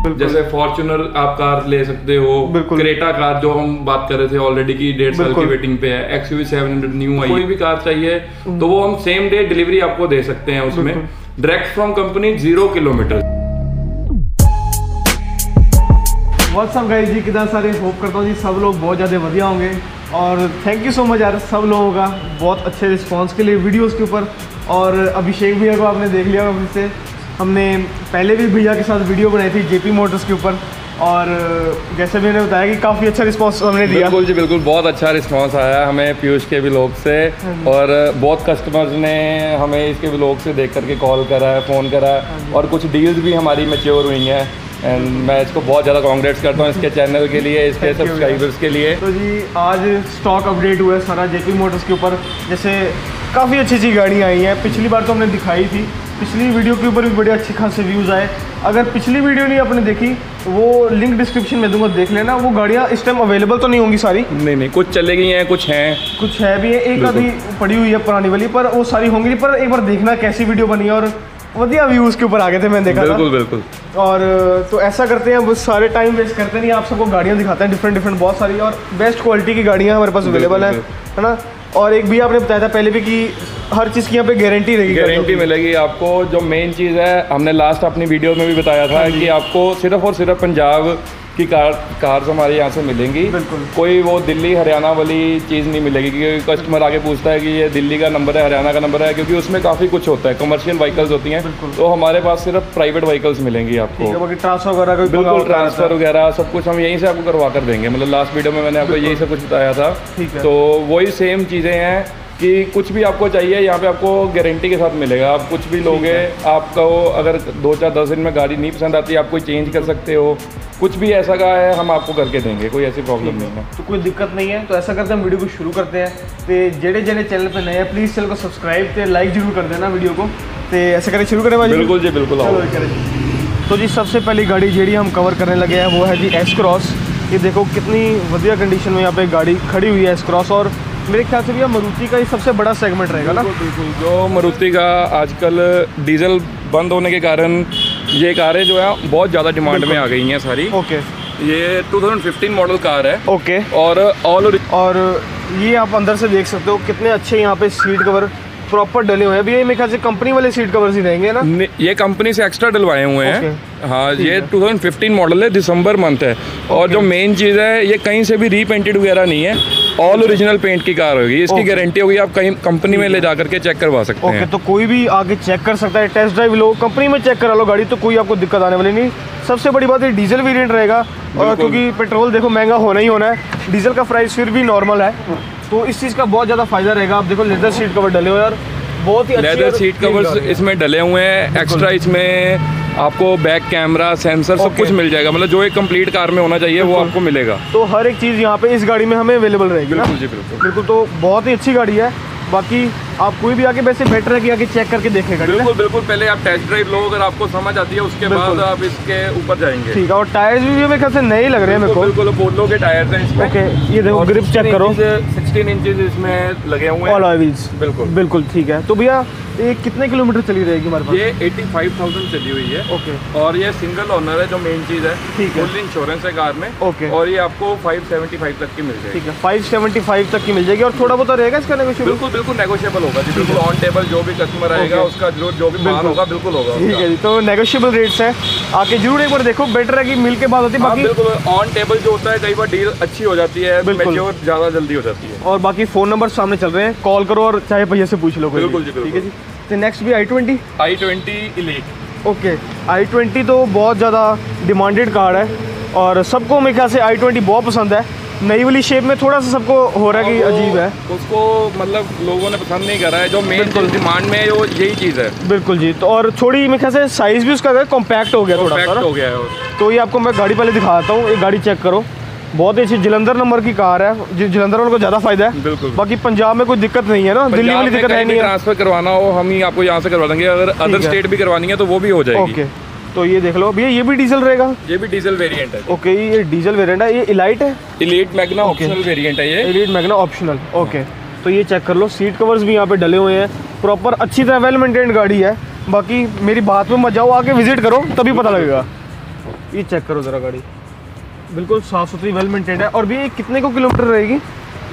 जैसे फॉर्चुनर आप कार ले सकते हो। क्रेटा कार जो हम बात कर रहे थे ऑलरेडी की डेढ़ साल की वेटिंग पे है। X U seven hundred new आई। कोई भी कार चाहिए तो वो हम सेम डे डिलीवरी आपको दे सकते हैं उसमें। Direct from company zero kilometre what's up guys जी कितना सारे होप करता हूँ जी सब लोग बहुत ज़्यादा बढ़िया होंगे। और थैंक यू सो मच यार सब लोगों का बहुत अच्छे रिस्पांस के लिए वीडियोस के ऊपर। और अभिषेक भैया को आपने देख लिया होगा से हमने पहले भी भैया के साथ वीडियो बनाई थी जेपी मोटर्स के ऊपर और जैसे मैंने बताया कि काफ़ी अच्छा रिस्पांस हमने दिया। बिल्कुल जी बिल्कुल बहुत अच्छा रिस्पांस आया हमें पीयूष के भी लोग से और बहुत कस्टमर्स ने हमें इसके भी लोग से देख करके कॉल करा है फ़ोन करा है और कुछ डील्स भी हमारी मेच्योर हुई हैं। एंड मैं इसको बहुत ज़्यादा कॉन्ग्रेट्स करता हूँ इसके चैनल के लिए इसके सब्सक्राइबर्स के लिए। तो जी आज स्टॉक अपडेट हुआ है सारा जेपी मोटर्स के ऊपर। जैसे काफ़ी अच्छी अच्छी गाड़ियाँ आई हैं। पिछली बार तो हमने दिखाई थी पिछली वीडियो के ऊपर भी बड़े अच्छे खासे व्यूज़ आए। अगर पिछली वीडियो नहीं आपने देखी वो लिंक डिस्क्रिप्शन में दूँगा देख लेना। वो गाड़ियाँ इस टाइम अवेलेबल तो नहीं होंगी सारी। नहीं नहीं कुछ चले गई हैं कुछ हैं। कुछ है भी है एक आधी पड़ी हुई है पुरानी वाली पर वो सारी होंगी पर एक बार देखना कैसी वीडियो बनी है और वधिया व्यूज़ के ऊपर आ गए थे मैंने देखा बिल्कुल बिल्कुल। और तो ऐसा करते हैं अब सारे टाइम वेस्ट करते नहीं आप सबको गाड़ियाँ दिखाते हैं डिफरेंट डिफरेंट बहुत सारी और बेस्ट क्वालिटी की गाड़ियाँ हमारे पास अवेलेबल है है ना? और एक भी आपने बताया था पहले भी कि हर चीज़ की यहाँ पे गारंटी रहेगी गारंटी मिलेगी आपको। जो मेन चीज़ है हमने लास्ट अपनी वीडियो में भी बताया था कि आपको सिर्फ़ और सिर्फ़ पंजाब की कार कार्स हमारे यहाँ से मिलेंगी। बिल्कुल। कोई वो दिल्ली हरियाणा वाली चीज़ नहीं मिलेगी क्योंकि कस्टमर आगे पूछता है कि ये दिल्ली का नंबर है हरियाणा का नंबर है क्योंकि उसमें काफ़ी कुछ होता है कमर्शियल व्हीकल्स होती हैं। तो हमारे पास सिर्फ़ प्राइवेट व्हीकल्स मिलेंगी आपको। ट्रांसफ़र वगैरह बिल्कुल ट्रांसफ़र वगैरह सब कुछ हम यहीं से आपको करवा कर देंगे। मतलब लास्ट वीडियो में मैंने आपको यही सब कुछ बताया था। तो वही सेम चीज़ें हैं कि कुछ भी आपको चाहिए यहाँ पे आपको गारंटी के साथ मिलेगा। आप कुछ भी लोगे आपको अगर दो चार दस दिन में गाड़ी नहीं पसंद आती आप कोई चेंज कर सकते हो। कुछ भी ऐसा का है हम आपको करके देंगे कोई ऐसी प्रॉब्लम नहीं है। तो कोई दिक्कत नहीं है तो ऐसा करते हैं वीडियो को शुरू करते हैं। तो जेडे जेडे चैनल पर नए हैं प्लीज़ चैनल को सब्सक्राइब ते लाइक ज़रूर कर देना वीडियो को। तो ऐसे करें शुरू करें भाई बिल्कुल जी बिल्कुल तो जी सबसे पहली गाड़ी जेडी हम कवर करने लगे हैं वो है जी एस क्रॉस ये देखो कितनी बढ़िया कंडीशन में यहाँ पे गाड़ी खड़ी हुई है एस क्रॉस और मेरे ख्याल से भैया मारुति का ये सबसे बड़ा सेगमेंट रहेगा ना? बिल्कुल जो मारुति का आजकल डीजल बंद होने के कारण ये कारें जो है बहुत ज़्यादा डिमांड में आ गई हैं सारी। ओके। ये 2015 मॉडल कार है। ओके। और ऑल और ये आप अंदर से देख सकते हो कितने अच्छे यहाँ पे सीट कवर प्रॉपर डले हुए हैं। अभी ये मेरे ख्याल से कंपनी वाले सीट कवर्स ही रहेंगे ना? ये कंपनी से एक्स्ट्रा डलवाए हुए हैं। हाँ ये 2015 मॉडल है दिसंबर मंथ है। और जो मेन चीज़ है ये कहीं से भी रीपेंटेड वगैरह नहीं है। ऑल ओरिजिनल पेंट की कार होगी। इसकी गारंटी होगी आप कहीं कंपनी में ले जा करके चेक करवा सकते ओके हैं। तो कोई भी आगे चेक कर सकता है टेस्ट ड्राइव लो कंपनी में चेक करा लो गाड़ी तो कोई आपको दिक्कत आने वाली नहीं। सबसे बड़ी बात है डीजल वेरिएंट रहेगा। और क्योंकि पेट्रोल देखो महँगा होना ही होना है डीजल का प्राइस फिर भी नॉर्मल है। तो इस चीज़ का बहुत ज़्यादा फ़ायदा रहेगा। आप देखो लेदर सीट कवर डले हो यार। बहुत ही अच्छी लेदर सीट कवर्स इसमें डले हुए हैं। एक्स्ट्रा इसमें आपको बैक कैमरा सेंसर सब कुछ मिल जाएगा। मतलब जो एक कंप्लीट कार में होना चाहिए वो आपको मिलेगा। तो हर एक चीज़ यहाँ पे इस गाड़ी में हमें अवेलेबल रहेगी बिल्कुल जी बिल्कुल। बिल्कुल तो बहुत ही अच्छी गाड़ी है। बाकी आप कोई भी आके वैसे बेटर है कि आके चेक करके देखें गाड़ी ना। बिल्कुल बिल्कुल पहले आप टेस्ट ड्राइव लो अगर आपको समझ आती है उसके बाद आप इसके ऊपर जाएँगे। ठीक है और टायर्स भी मेरे ख्याल से नए लग रहे हैं मेरे को। बिल्कुल पोलो के टायर्स हैं इसमें। ओके ये देखो ग्रिप चेक करो। सिक्सटीन इंचेस इसमें लगे हुए ऑल व्हील्स बिल्कुल। बिल्कुल ठीक है। तो भैया ये कितने किलोमीटर चली रहेगी हमारे पास? ये 85,000 चली हुई है। ओके और ये सिंगल ओनर है जो मेन चीज़ है। ठीक है। फुल इंश्योरेंस है कार में। ओके। और ये आपको 575 तक की मिल जाएगी। ठीक है 575 तक की मिल जाएगी। और थोड़ा बहुत रहेगा इसका नेगोशिएबल बिल्कुल बिल्कुल नेगोशिएबल होगा जी बिल्कुल ऑन टेबल जो भी कस्टमर आएगा उसका जो जो भी माल होगा बिल्कुल होगा ठीक है जी तो नेगोशिएबल रेट्स हैं। आके ज़रूर एक बार देखो बेटर है कि मिल के बात होती है हाँ, बाकी बिल्कुल ऑन टेबल जो होता है कई बार डील अच्छी हो जाती है बिल्कुल। ज़्यादा जल्दी हो जाती है। और बाकी फ़ोन नंबर सामने चल रहे हैं। कॉल करो और चाहे भैया से पूछ लो बिल्कुल जी, ठीक है जी? तो नेक्स्ट भी i twenty i twenty elite okay i twenty तो बहुत ज़्यादा डिमांडेड कार है। और सबको मेरे ख्याल से आई ट्वेंटी बहुत पसंद है। नई वाली शेप में थोड़ा सा सबको हो रहा है कि अजीब है। उसको मतलब लोगों ने पसंद नहीं करा है जो मेन डिमांड में है वो यही चीज़ है। बिल्कुल जी तो और थोड़ी मेरे ख्याल से साइज़ भी उसका कॉम्पैक्ट हो गया थोड़ा। हो गया है तो ये आपको मैं गाड़ी पहले दिखाता हूँ ये गाड़ी चेक करो। बहुत ही अच्छी जलंधर नंबर की कार है जलंधर वालों को ज़्यादा फ़ायदा है। बिल्कुल। बाकी पंजाब में कोई दिक्कत नहीं है ना? दिल्ली वाली दिक्कत है नहीं है। ट्रांसफ़र करवाना हो हम ही आपको यहाँ से करवा देंगे। अगर अदर स्टेट भी करवानी है तो वो भी हो जाएगी। ओके तो ये देख लो भैया ये भी डीजल रहेगा? ये भी डीजल वेरिएंट है। ओके ये डीजल वेरिएंट है। ये इलाइट है? इलीट मैग्ना ऑप्शनल वेरिएंट है ये। एलिट मैगना ऑप्शनल ओके तो ये चेक कर लो सीट कवर्स भी यहाँ पे डले हुए हैं। प्रॉपर अच्छी तरह वेल मेंटेन्ड गाड़ी है। बाकी मेरी बात में मत जाओ आके विज़िट करो तभी पता लगेगा। ये चेक करो ज़रा गाड़ी। बिल्कुल साफ़ सुथरी वेल मेंटेन्ड है। और भी कितने को किलोमीटर रहेगी?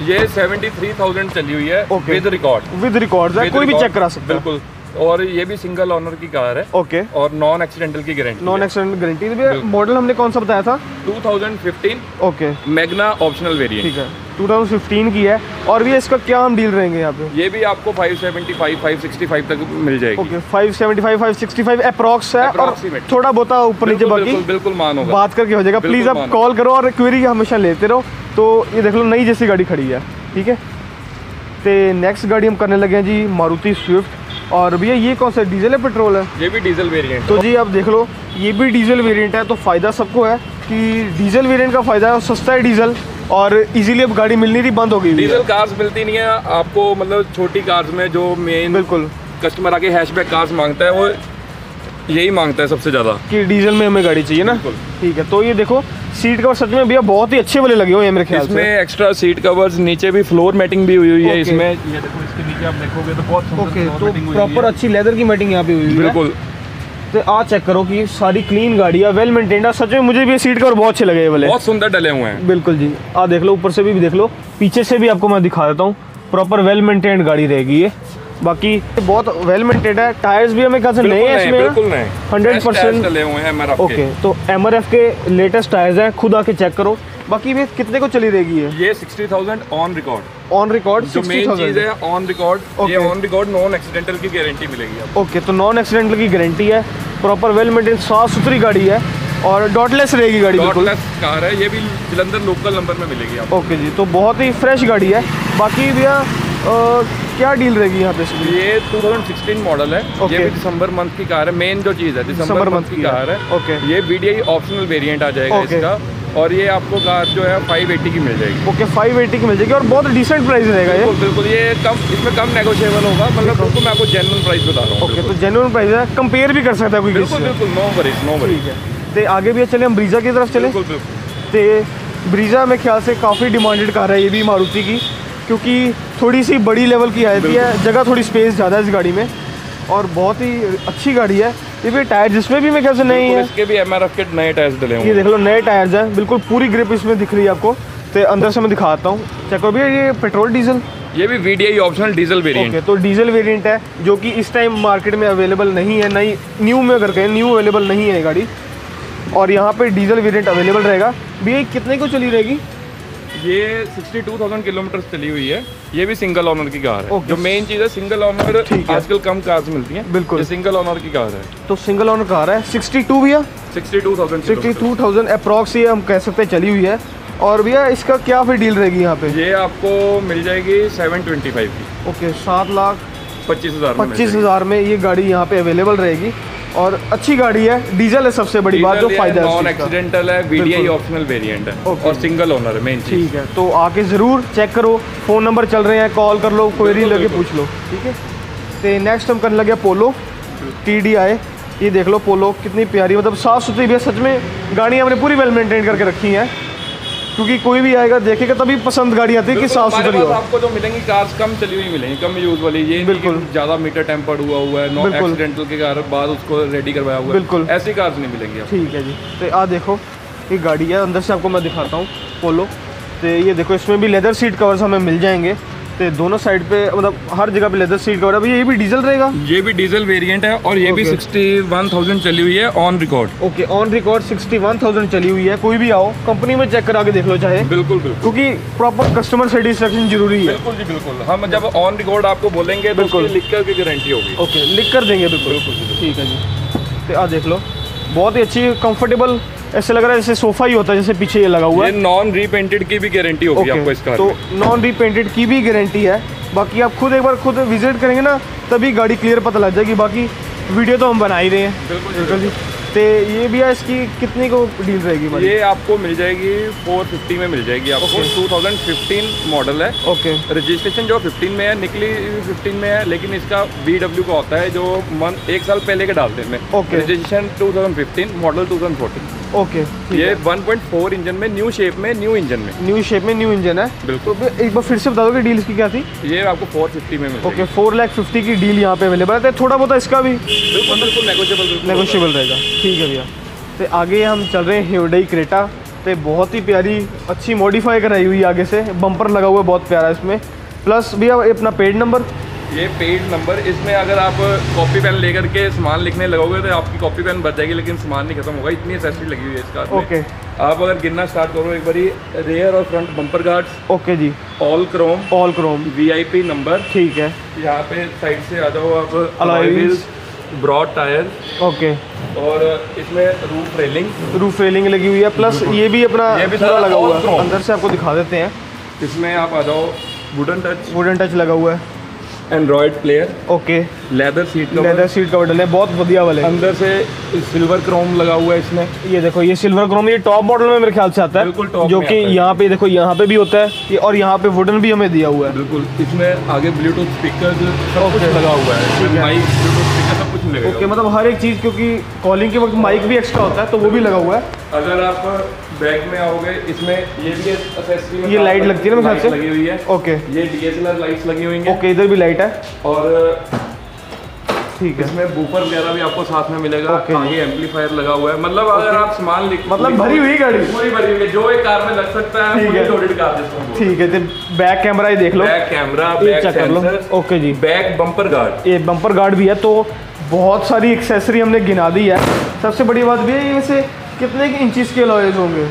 ये 73,000 चली हुई है. विद रिकॉर्ड विद रिकॉर्ड्स है। कोई भी चेक करा सकता है। बिल्कुल। और ये भी सिंगल ऑनर की कार है ओके और नॉन एक्सीडेंटल की गारंटी नॉन एक्सीडेंट गारंटी भी मॉडल हमने कौन सा बताया था? 2015 ओके मैग्ना ऑप्शनल वेरिएंट ठीक है। 2015 की है। और भी इसका क्या हम डील रहेंगे यहाँ पे? ये भी आपको 575 565 तक मिल जाएगी। ओके 575 565 अप्रॉक्स है। और थोड़ा बहुत ऊपर नीचे बाकी। बिल्कुल बिल्कुल मान होगा। बात करके हो जाएगा। प्लीज़ आप कॉल करो और क्वेरी हमेशा लेते रहो। तो ये देख लो नई जैसी गाड़ी खड़ी है। ठीक है? तो नेक्स्ट गाड़ी हम करने लगे हैं जी मारुति स्विफ्ट और भैया ये कौन सा डीजल है पेट्रोल है? ये भी डीजल वेरिएंट तो जी आप देख लो ये भी डीजल वेरिएंट है तो फ़ायदा सबको है कि डीजल वेरिएंट का फ़ायदा है सस्ता है डीजल और इजीली अब गाड़ी मिलनी थी बंद हो गई डीजल कार्स मिलती नहीं है आपको मतलब छोटी कार्स में जो मेन बिल्कुल। कस्टमर आके हैशबैक कार्स माँगता है वो यही माँगता है सबसे ज़्यादा। कि डीजल में हमें गाड़ी चाहिए ना? ठीक है तो ये देखो सीट कवर सच में भैया बहुत ही अच्छे वाले लगे हुए हैं मेरे ख्याल इसमें से एक्स्ट्रा सीट कवर्स नीचे भी फ्लोर मैटिंग भी हुई हुई है इसमें। ये देखो इसके नीचे आप देखोगे तो बहुत सुंदर ओके तो प्रॉपर अच्छी लेदर की मैटिंग यहाँ पे हुई हुई है। बिल्कुल। तो आ चेक करो कि सारी क्लीन गाड़ी है वेल मेंटेन्ड है। सच में मुझे भी ये सीट कवर बहुत अच्छे लगे वाले। बहुत सुंदर डले हुए हैं। बिल्कुल जी। आ देख लो ऊपर से भी देख लो। पीछे से भी आपको मैं दिखा देता हूँ। प्रॉपर वेल मेंटेन्ड गाड़ी रहेगी ये। बाकी बहुत वेल मेंटेन्ड है। टायर्स भी हमें कहा नए हैं इसमें। बिल्कुल नए। 100% Fresh tires डले हुए हैं MRF ओके तो एम के लेटेस्ट टायर्स हैं खुद आके चेक करो। बाकी भी कितने को चली रहेगी ये? ये 60,000 ऑन रिकॉर्ड ऑन रिकॉर्ड जो मेन चीज़ है ऑन रिकॉर्ड ये ऑन रिकॉर्ड नॉन एक्सीडेंटल की गारंटी मिलेगी आपको। ओके तो नॉन एक्सीडेंटल की गारंटी है। प्रॉपर वेल मेंटेन साफ़ सुथरी गाड़ी है और डॉटलेस रहेगी गाड़ी बिल्कुल। डॉटलेस कार है ये भी जलंधर लोकल नंबर में मिलेगी आपको। ओके जी तो बहुत ही फ्रेश गाड़ी है। बाकी भैया क्या डील रहेगी यहाँ पे इसकी ये 2016 मॉडल है। Okay. ये भी दिसंबर मंथ की कार है मेन जो चीज़ है दिसंबर मंथ की है। कार है। Okay. ये वीडीआई ऑप्शनल वेरिएंट आ जाएगा Okay. इसका। और ये आपको कार जो है 580 की मिल जाएगी। ओके फाइव एटी की मिल जाएगी और बहुत डिसेंट प्राइस रहेगा ये. बिल्कुल ये कम इसमें कम नेगोशिएबल होगा। मतलब बिल्कुल मैं आपको जेनुअन प्राइस बता रहा हूँ ओके तो जेन्युइन प्राइस है। कंपेयर भी कर सकता है कोई बिल्कुल बिल्कुल नो वरीज नो वरीज है। तो आगे भी चले हम ब्रीजा की तरफ़ चले। बिल्कुल बिल्कुल। तो ब्रीजा मेरे ख्याल से काफ़ी डिमांडेड कार है ये भी मारुति की। क्योंकि थोड़ी सी बड़ी लेवल की आती है। जगह थोड़ी स्पेस ज़्यादा है इस गाड़ी में और बहुत ही अच्छी गाड़ी है। ये भी टायर जिसमें भी मेरे ख्याल से नहीं है। इसके भी एमआरएफ के नए टायर्स डले ये देख लो नए टायर्स हैं। बिल्कुल पूरी ग्रिप इसमें दिख रही है आपको। तो अंदर से मैं दिखाता हूँ। चेक करो भैया ये पेट्रोल डीजल ये भी VDI optional diesel variant okay तो डीजल वेरिएंट है जो कि इस टाइम मार्केट में अवेलेबल नहीं है। नई न्यू में अगर कहें न्यू अवेलेबल नहीं है ये गाड़ी। और यहाँ पे डीजल वेरिएंट अवेलेबल रहेगा। भैया कितने को चली रहेगी? ये 62,000 किलोमीटर चली हुई है। ये भी सिंगल ओनर की कार है। Okay. जो मेन चीज़ है सिंगल है। आजकल कम कार्स मिलती हैं। बिल्कुल। ये सिंगल ओनर की कार है। तो सिंगल ओनर कार है। 62 भैया? 62,000 sixty kilometre two thousand approx ये हम कह सकते हैं चली हुई है। और भैया इसका क्या फिर डील रहेगी यहाँ पे? ये आपको मिल जाएगी 725 की। ओके सात लाख पच्चीस हज़ार पच्चीस हज़ार में ये गाड़ी यहाँ पे अवेलेबल रहेगी। और अच्छी गाड़ी है। डीजल है सबसे बड़ी बात जो फ़ायदा है नॉन। एक्सीडेंटल है वीडीआई ऑप्शनल वेरिएंट है और सिंगल ओनर है मेन चीज़। ठीक है तो आके ज़रूर चेक करो फ़ोन नंबर चल रहे हैं कॉल कर लो क्वेरी लगे पूछ लो ठीक है? तो नेक्स्ट हम करने लगे पोलो टी डी आई ये देख लो पोलो कितनी प्यारी मतलब साफ़ सुथरी भी है सच में गाड़ी हमने पूरी वेल मेंटेन करके रखी है। क्योंकि कोई भी आएगा देखेगा तभी पसंद गाड़ी आती है कि साफ़ सुथरी हो आपको जो मिलेंगी कार्स कम चली हुई मिलेंगी कम यूज़ वाली ये बिल्कुल। ज़्यादा मीटर टेम्पर्ड हुआ हुआ है नॉन बिल्कुल। एक्सीडेंटल के कारण बाद उसको रेडी करवाया हुआ है बिल्कुल। ऐसी कार्स नहीं मिलेंगी ठीक है जी तो आ देखो ये गाड़ी है अंदर से आपको मैं दिखाता हूँ पोलो तो ये देखो इसमें भी लेदर सीट कवर्स हमें मिल जाएँगे तो दोनों साइड पे मतलब हर जगह पे लेदर सीट कवर है। ये भी डीजल रहेगा? ये भी डीजल वेरिएंट है और ये भी Okay. 61,000 चली हुई है on record okay on record 61,000 चली हुई है। कोई भी आओ कंपनी में चेक करा के देख लो चाहे। बिल्कुल बिल्कुल। क्योंकि प्रॉपर कस्टमर सेटिस्फेक्शन ज़रूरी है। बिल्कुल जी बिल्कुल। हम जब ऑन रिकॉर्ड आपको बोलेंगे तो बिल्कुल। लिख कर गारंटी होगी। ओके लिख कर देंगे बिल्कुल। ठीक है जी। तो आ देख लो। बहुत ही अच्छी कंफर्टेबल ऐसे लग रहा है जैसे सोफा ही होता है जैसे पीछे ये लगा हुआ है। नॉन रीपेंटेड की भी गारंटी होगी ओके आपको इस कार तो नॉन रीपेंटेड की भी गारंटी है। बाकी आप खुद एक बार खुद विज़िट करेंगे ना तभी गाड़ी क्लियर पता लग जाएगी। बाकी वीडियो तो हम बना ही रहे हैं। बिल्कुल जी, बिल्कुल। जी। तो ये भी है इसकी कितनी को डील रहेगी ये आपको मिल जाएगी 450 में मिल जाएगी आपको। Okay. 2015 मॉडल है। Okay okay. रजिस्ट्रेशन जो 15 में है निकली 15 में है लेकिन इसका वी का होता है जो मंथ एक साल पहले के डालते हैं Okay. रजिस्ट्रेशन 2015 मॉडल 2014 ओके ये 1.4 इंजन में न्यू शेप में न्यू इंजन में। न्यू शेप में न्यू इंजन है। बिल्कुल। तो एक बार फिर से बता दोगे डील इसकी क्या थी? ये आपको 450 में ओके फोर लैख फिफ्टी की डील यहाँ पे अवेलेबल है। तो थोड़ा बहुत इसका भी। नेगोशियबल रहेगा। ठीक है भैया। तो आगे हम चल रहे हैं ह्यूडई क्रेटा तो बहुत ही प्यारी अच्छी मॉडिफाई कराई हुई आगे से। बम्पर लगा हुआ है बहुत प्यारा इसमें। प्लस भैया अपना पेड नंबर ये पेड नंबर इसमें अगर आप कॉपी पेन लेकर के सामान लिखने लगोगे तो आपकी कॉपी पेन बच जाएगी लेकिन सामान नहीं खत्म होगा। इतनी एसेसरी लगी हुई है इसका ओके आप अगर गिनना स्टार्ट करो एक बारी रेयर और फ्रंट बम्पर गार्ड्स ओके जी। All chrome all chrome VIP number ठीक है। यहाँ पे साइड से आ जाओ आप ब्रॉड टायर ओके और इसमें रूफ रेलिंग रूफ रेलिंग लगी हुई है प्लस ये भी अपना ये भी लगा हुआ है। अंदर से आपको दिखा देते हैं। इसमें आप आ जाओ वुडन टच वुडन टच लगा हुआ है। Android player okay leather seat leather seat cover डले हैं, बहुत बढ़िया वाले। अंदर से सिल्वर क्रोम लगा हुआ है इसमें। ये देखो ये सिल्वर क्रोम ये टॉप मॉडल में मेरे ख्याल से आता है बिल्कुल top जो में कि आता है। यहाँ पे देखो यहाँ पे भी होता है ये और यहाँ पे वुडन भी हमें दिया हुआ है। बिल्कुल इसमें आगे ब्लूटूथ स्पीकर सब कुछ लगा हुआ है। है। माइक ब्लूटूथ कुछ मिलेगा ओके मतलब हर एक चीज़ क्योंकि कॉलिंग के वक्त माइक भी एक्स्ट्रा होता है तो वो भी लगा हुआ है। अगर आप बैक में आओगे इसमें ये भी में ये लाइट लगती है ना मेरे से? लगी हुई है। ओके ये डीएसएलआर लाइट्स लगी हुई हैं। ओके इधर भी लाइट है। और ठीक है। इसमें बूफर वगैरह भी आपको साथ में मिलेगा। Okay. आगे एम्पलीफायर लगा हुआ है। मतलब अगर आप सामान लिख मतलब भरी हुई गाड़ी। पूरी भरी हुई जो एक कार में लग सकता है ठीक है। Loaded car. ठीक है तो बैक कैमरा ही देख लो। Back camera back sensor okay जी। बैक बम्पर गार्ड ये बम्पर गार्ड भी है तो बहुत सारी एक्सेसरी हमने गिना दी है। सबसे बड़ी बात भी है ये वैसे कितने के इंचज़ के लॉयज होंगे?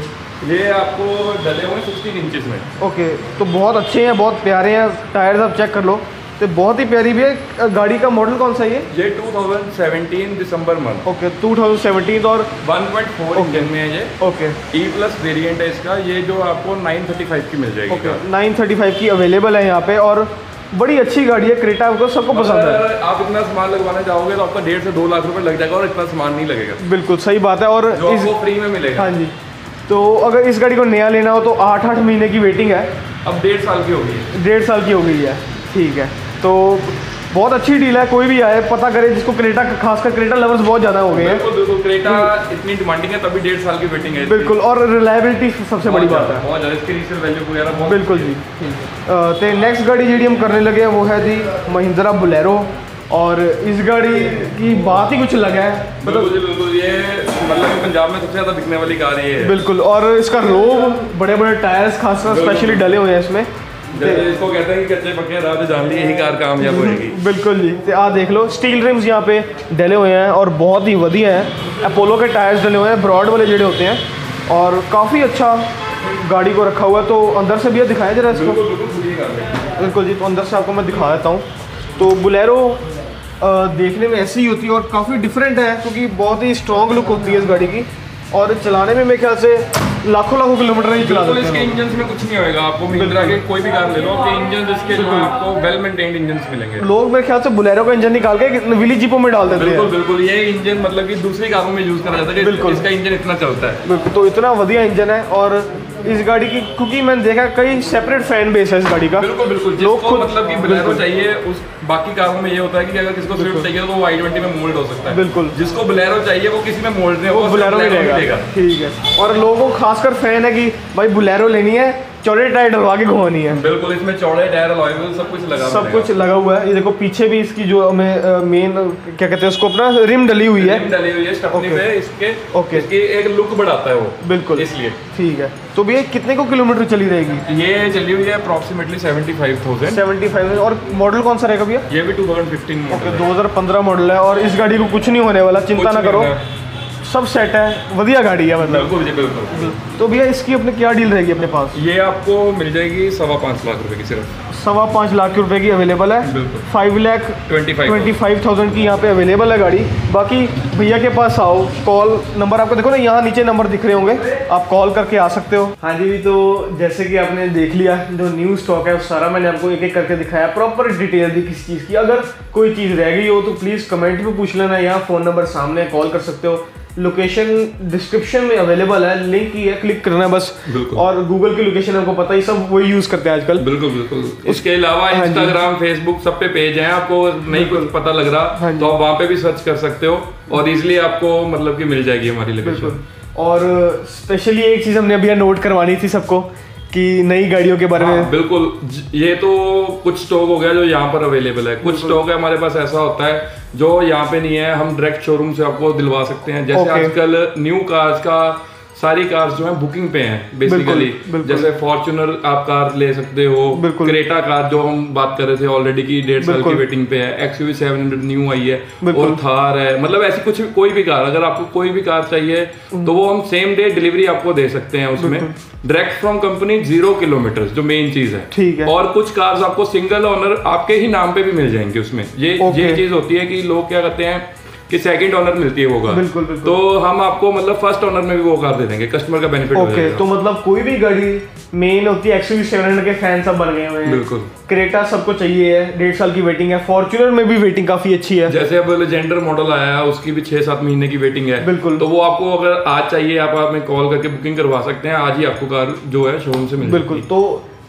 ये आपको डले हुए सिक्सटीन इंचज में। ओके तो बहुत अच्छे हैं बहुत प्यारे हैं। टायर्स आप चेक कर लो। तो बहुत ही प्यारी भी है। गाड़ी का मॉडल कौन सा है ये? ये 2017 दिसंबर मंथ ओके 2017 और 1.4 इंजन में है ये। ओके ई प्लस वेरिएंट है इसका। ये जो आपको 935 की मिल जाएगी। Okay car. 935 की अवेलेबल है यहाँ पे और बड़ी अच्छी गाड़ी है क्रेटा आपको सबको पसंद है। आप इतना सामान लगवाना चाहोगे तो आपका डेढ़ से दो लाख रुपए लग जाएगा और इतना सामान नहीं लगेगा। बिल्कुल सही बात है और इस फ्री में मिलेगा। हाँ जी। तो अगर इस गाड़ी को नया लेना हो तो आठ आठ महीने की वेटिंग है। अब डेढ़ साल की हो गई है। डेढ़ साल की हो गई है ठीक है। तो बहुत अच्छी डील है कोई भी आए पता करे जिसको क्रेटा खासकर क्रेटा लवर्स बहुत ज़्यादा हो गए हैं। क्रेटा इतनी डिमांडिंग है तभी डेढ़ साल की वेटिंग है बिल्कुल और रिलायबिलिटी सबसे बड़ी बात है। बहुत ज़्यादा इसकी रीसेल वैल्यू वगैरह बिल्कुल जी। ਤੇ नेक्स्ट गाड़ी जी हम करने लगे हैं वो है जी महिंद्रा बुलेरो और इस गाड़ी की बात ही कुछ अलग है। बिल्कुल बिल्कुल ये मतलब पंजाब में सबसे ज़्यादा बिकने वाली ये है। बिल्कुल और इसका रोब बड़े बड़े टायर्स खासकर स्पेशली डले हुए हैं इसमें। हम्म, बिल्कुल जी। तो आ देख लो स्टील रिम्स यहाँ पे डले हुए हैं और बहुत ही वधिया है। अपोलो के टायर्स डले हुए हैं ब्रॉड वाले जड़े होते हैं। और काफ़ी अच्छा गाड़ी को रखा हुआ है तो अंदर से भी दिखाया जरा इसको। बिल्कुल जी तो अंदर से आपको मैं दिखा देता हूँ। तो बुलेरो देखने में ऐसी ही होती है और काफ़ी डिफरेंट है क्योंकि बहुत ही स्ट्रॉन्ग लुक होती है इस गाड़ी की। और चलाने में मेरे ख्याल से लाखों लाखों किलोमीटर ही चला सकते इसके इंजन में कुछ नहीं होएगा। आपको महिंद्रा के कोई भी कार ले लो आपके इंजन इसके जो आपको वेल मेंटेन्ड इंजन मिलेंगे। लोग मेरे ख्याल से बुलेरो का इंजन निकाल के विली जीपो में डाल देते हैं। बिल्कुल बिल्कुल। ये इंजन मतलब कि दूसरी कारों में यूज़ करा जाता है बिल्कुल। इसका इंजन इतना चलता है। बिल्कुल। तो इतना बढ़िया इंजन है और इस गाड़ी की क्योंकि मैंने देखा कई सेपरेट फ़ैन बेस है इस गाड़ी का। बिल्कुल बिल्कुल। लोग मतलब कि बोलेरो चाहिए उस बाकी कारों में ये होता है कि अगर किसी को स्विफ्ट चाहिए तो वो आई ट्वेंटी में मोल्ड हो सकता है। बिल्कुल। जिसको बोलेरो चाहिए वो किसी में मोल्ड नहीं वो बुलेरो ही Bolero रहेगा ठीक है। और लोगों को खासकर फ़ैन है कि भाई बुलेरो लेनी है चौड़े टायर डलवा के घुमानी है। बिल्कुल इसमें चौड़े टायर अलॉय सब कुछ लगा सब कुछ लगा हुआ है। ये देखो पीछे भी इसकी जो हमें मेन क्या कहते हैं उसको अपना रिम डली हुई है। रिम डली हुई है Okay. पे इसके Okay. इसकी एक लुक बढ़ाता है वो बिल्कुल। इसलिए। ठीक है। तो भैया कितने को किलोमीटर चली रहेगी? ये चली हुई है अप्रॉक्सीमेटली 75,000 सेवेंटी फाइव और मॉडल कौन सा रहेगा भैया? ये भी 2015 ओके मॉडल है 2015 मॉडल है और इस गाड़ी को कुछ नहीं होने वाला चिंता ना करो। सब सेट है। बढ़िया गाड़ी है मतलब। बिल्कुल बिल्कुल तो भैया इसकी अपने क्या डील रहेगी अपने पास? ये आपको मिल जाएगी सवा पाँच लाख रुपए की सिर्फ़। सवा पाँच लाख के रुपए की अवेलेबल है। Five lakh 25 twenty five thousand की यहाँ पे अवेलेबल है गाड़ी। बाकी भैया के पास आओ कॉल नंबर आपको देखो ना यहाँ नीचे नंबर दिख रहे होंगे। आप कॉल करके आ सकते हो। हाँ जी तो जैसे कि आपने देख लिया जो न्यू स्टॉक है वो सारा मैंने आपको एक एक करके दिखाया। प्रॉपर डिटेल दी किसी चीज़ की। अगर कोई चीज़ रह गई हो तो प्लीज़ कमेंट में पूछ लेना। यहाँ फ़ोन नंबर सामने कॉल कर सकते हो। लोकेशन डिस्क्रिप्शन में अवेलेबल है लिंक ही है क्लिक करना है बस। और गूगल की लोकेशन आपको पता ही सब वही यूज़ करते हैं आजकल। बिल्कुल बिल्कुल। इसके अलावा हाँ इंस्टाग्राम फेसबुक सब पे पेज है आपको नहीं कुछ पता लग हाँ रहा जी। तो आप वहाँ पे भी सर्च कर सकते हो और इजिली आपको मतलब कि मिल जाएगी हमारी लोकेशन और स्पेशली एक चीज़ हमने अभी नोट करवानी थी सबको कि नई गाड़ियों के बारे में। हाँ, बिल्कुल। ये तो कुछ स्टॉक हो गया जो यहाँ पर अवेलेबल है। कुछ स्टॉक है हमारे पास ऐसा होता है जो यहाँ पे नहीं है हम डायरेक्ट शोरूम से आपको दिलवा सकते हैं जैसे Okay. आजकल न्यू कार्स का सारी कार्स जो है बुकिंग पे हैं बेसिकली जैसे फॉर्च्यूनर आप कार ले सकते हो क्रेटा कार जो हम बात कर रहे थे ऑलरेडी की डेढ़ साल की वेटिंग पे है एक्सयूवी 700 न्यू आई है और थार है मतलब ऐसी कुछ कोई भी कार अगर आपको कोई भी कार चाहिए तो वो हम सेम डे डिलीवरी आपको दे सकते हैं उसमें। Direct from company zero kilometre जो मेन चीज़ है। ठीक है। और कुछ कार्स आपको सिंगल ओनर आपके ही नाम पे भी मिल जाएँगे उसमें। ये ये चीज़ होती है कि लोग क्या करते हैं कि सेकंड ओनर मिलती है वो कार बिल्कुल, बिल्कुल। तो हम आपको मतलब फ़र्स्ट ऑनर में भी वो कार दे देंगे कस्टमर का बेनिफिट ओके तो मतलब कोई भी गाड़ी मेन होती है एक्सयूवी 700 के फ़ैन सब बन गए हुए हैं। बिल्कुल। क्रेटा सबको चाहिए है डेढ़ साल की वेटिंग है। फॉर्च्यूनर में भी वेटिंग काफ़ी अच्छी है। जैसे अब लेजेंडर मॉडल आया है उसकी भी छह सात महीने की वेटिंग है। बिल्कुल। तो वो आपको अगर आज चाहिए आप हमें कॉल करके बुकिंग करवा सकते हैं। आज ही आपको कार जो है शोरूम से मिल बिल्कुल तो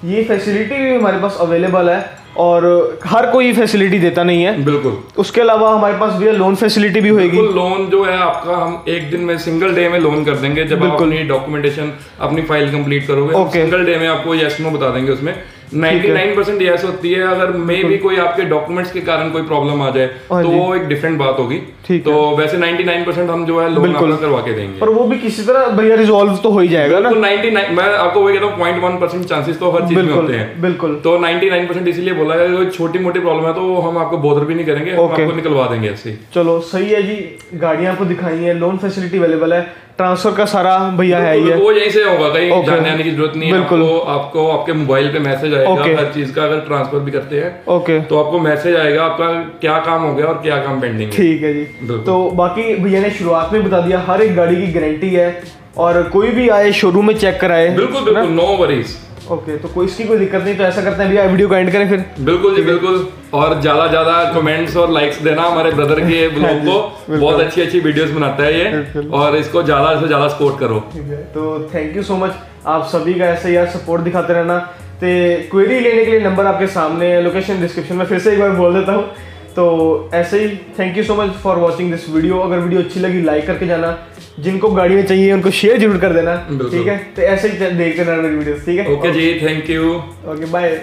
ये फैसिलिटी भी हमारे पास अवेलेबल है। और हर कोई फैसिलिटी देता नहीं है। बिल्कुल। उसके अलावा हमारे पास भैया लोन फैसिलिटी भी होगी लोन जो है आपका हम एक दिन में सिंगल डे में लोन कर देंगे। जब आप। अपनी डॉक्यूमेंटेशन अपनी फ़ाइल कंप्लीट करोगे सिंगल डे में आपको यस नो बता देंगे उसमें। 99% परसेंट यस होती है अगर मे भी कोई आपके डॉक्यूमेंट्स के कारण कोई प्रॉब्लम आ जाए हाँ तो वो एक डिफरेंट बात होगी। तो वैसे 99% परसेंट हम जो है लोन। आपका करवा के देंगे। पर वो भी किसी तरह भैया रिजॉल्व तो हो ही जाएगा ना। बिल्कुल 99 मैं आपको वही कहता हूँ पॉइंट वन परसेंट चांसेस तो हर चीज़ में होते हैं। बिल्कुल। तो 99% परसेंट इसीलिए बोला है कोई छोटी मोटी प्रॉब्लम है तो हम आपको बोधर भी नहीं करेंगे हम आपको निकलवा देंगे ऐसे चलो सही है जी गाड़ियाँ आपको दिखाई है लोन फैसिलिटी अवेलेबल है। ट्रांसफ़र का सारा भैया है ये। वो यहीं से होगा कहीं Okay. जाने आने की ज़रूरत नहीं है। आपको आपको आपके मोबाइल पे मैसेज आएगा Okay. हर चीज़ का अगर ट्रांसफ़र भी करते हैं ओके okay. तो आपको मैसेज आएगा आपका क्या काम हो गया और क्या काम पेंडिंग है। ठीक है जी। तो बाकी भैया ने शुरुआत में बता दिया हर एक गाड़ी की गारंटी है और कोई भी आए शोरूम में चेक कराए बिल्कुल बिल्कुल नो वरीज ओके तो कोई इसकी कोई दिक्कत नहीं तो ऐसा करते हैं भैया वीडियो का एंड करें फिर। बिल्कुल जी बिल्कुल। और ज़्यादा ज़्यादा कमेंट्स और लाइक्स देना हमारे ब्रदर के ब्लॉग को। बहुत अच्छी अच्छी वीडियोस बनाता है ये। और इसको ज़्यादा से ज़्यादा सपोर्ट करो। तो थैंक यू सो मच आप सभी का ऐसे यार सपोर्ट दिखाते रहना। तो क्वेरी लेने के लिए नंबर आपके सामने है लोकेशन डिस्क्रिप्शन में फिर से एक बार बोल देता हूँ। तो ऐसे ही thank you so much for watching this video अगर वीडियो अच्छी लगी लाइक करके जाना। जिनको गाड़ी में चाहिए उनको शेयर ज़रूर कर देना ठीक है? तो ऐसे ही देखते रहना मेरी वीडियो ठीक है? ओके जी थैंक यू ओके बाय